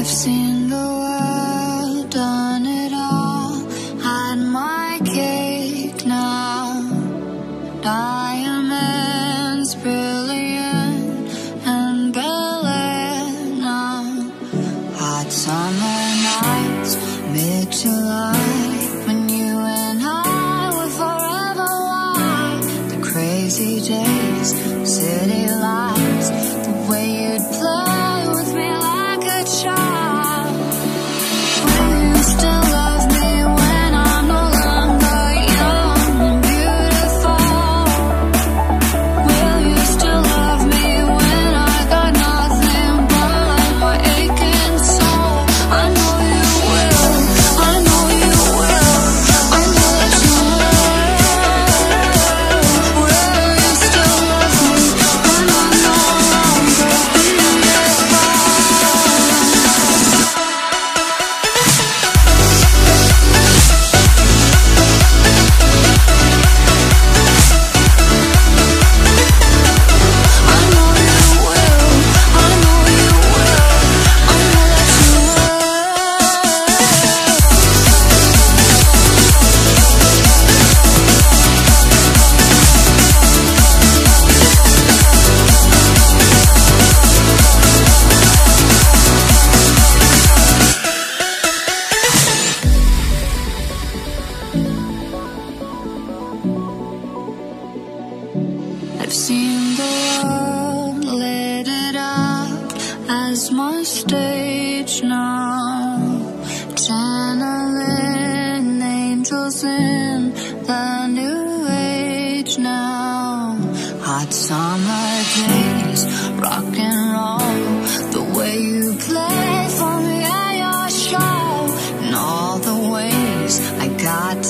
I've seen the world, done it all, had my cake now. Diamonds, brilliant, and Bel Air now. Hot summer nights, mid July, when you and I were forever wild. The crazy days, city life. I've seen the world lit up as my stage now. Channeling angels in the new age now. Hot summer days, rock and roll. The way you play for me at your show, and all the ways I got